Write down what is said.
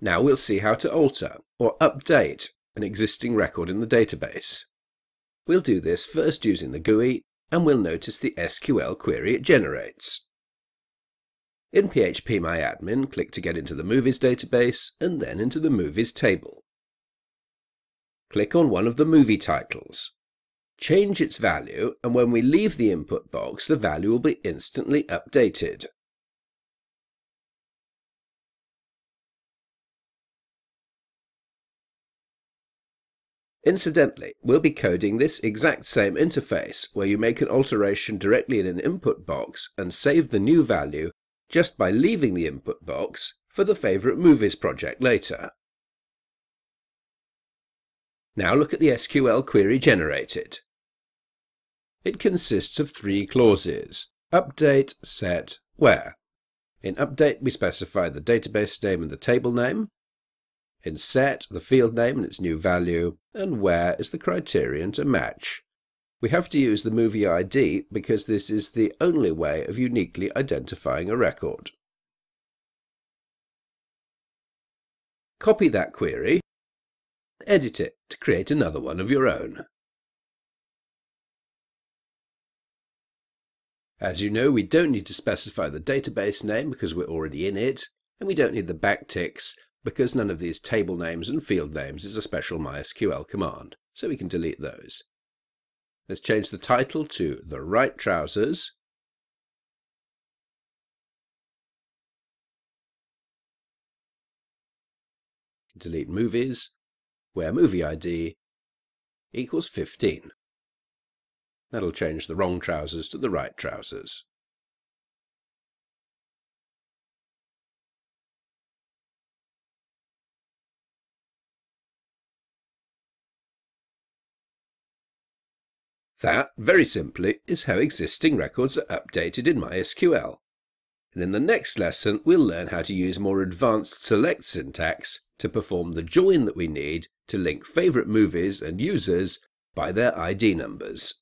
Now we'll see how to alter or update an existing record in the database. We'll do this first using the GUI and we'll notice the SQL query it generates. In phpMyAdmin, click to get into the Movies database and then into the Movies table. Click on one of the movie titles. Change its value and when we leave the input box the value will be instantly updated. Incidentally, we'll be coding this exact same interface where you make an alteration directly in an input box and save the new value just by leaving the input box for the favourite movies project later. Now look at the SQL query generated. It consists of three clauses, update, set, where. In update we specify the database name and the table name. In set, the field name and its new value, and where is the criterion to match. We have to use the movie ID because this is the only way of uniquely identifying a record. Copy that query, edit it to create another one of your own. As you know, we don't need to specify the database name because we're already in it, and we don't need the backticks because none of these table names and field names is a special MySQL command, so we can delete those. Let's change the title to The Right Trousers. Delete movies, where movie ID equals 15. That'll change the wrong trousers to the right trousers. That, very simply, is how existing records are updated in MySQL. And in the next lesson, we'll learn how to use more advanced select syntax to perform the join that we need to link favourite movies and users by their ID numbers.